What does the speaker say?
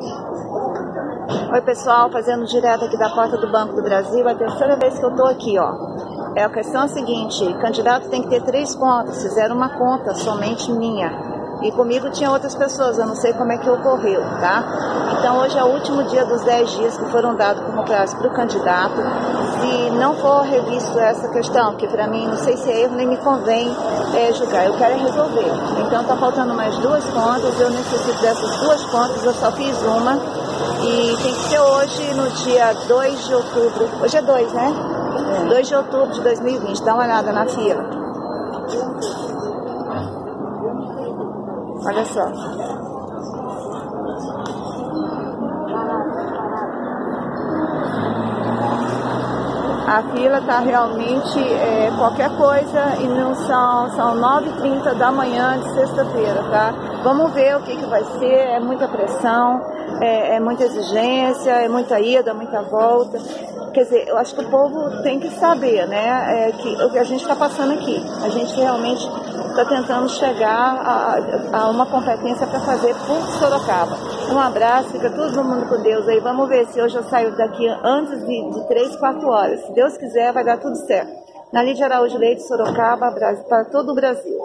Oi pessoal, fazendo direto aqui da porta do Banco do Brasil, é a terceira vez que eu tô aqui, ó. É a questão é a seguinte, candidato tem que ter três contas, fizeram uma conta somente minha. E comigo tinha outras pessoas, eu não sei como é que ocorreu, tá? Então hoje é o último dia dos 10 dias que foram dados como prazo para o candidato. Se não for revisto essa questão, que para mim não sei se é erro nem me convém é, julgar, eu quero é resolver. Então tá faltando mais duas contas, eu necessito dessas duas contas, eu só fiz uma. E tem que ser hoje, no dia 2 de outubro. Hoje é 2, né? 2 de outubro de 2020. Dá uma olhada na fila. Olha só. A fila está realmente é, qualquer coisa e não são, são 9h30 da manhã de sexta-feira, tá? Vamos ver o que, que vai ser, é muita pressão, é, é muita exigência, é muita ida, muita volta. Quer dizer, eu acho que o povo tem que saber, né, é, que o que a gente está passando aqui. A gente realmente está tentando chegar a, a uma competência para fazer por Sorocaba. Um abraço, fica todo mundo com Deus aí. Vamos ver se hoje eu saio daqui antes de, de 3, 4 horas. Se Deus quiser, vai dar tudo certo. Na Lídia Araújo Leite, Sorocaba, para todo o Brasil.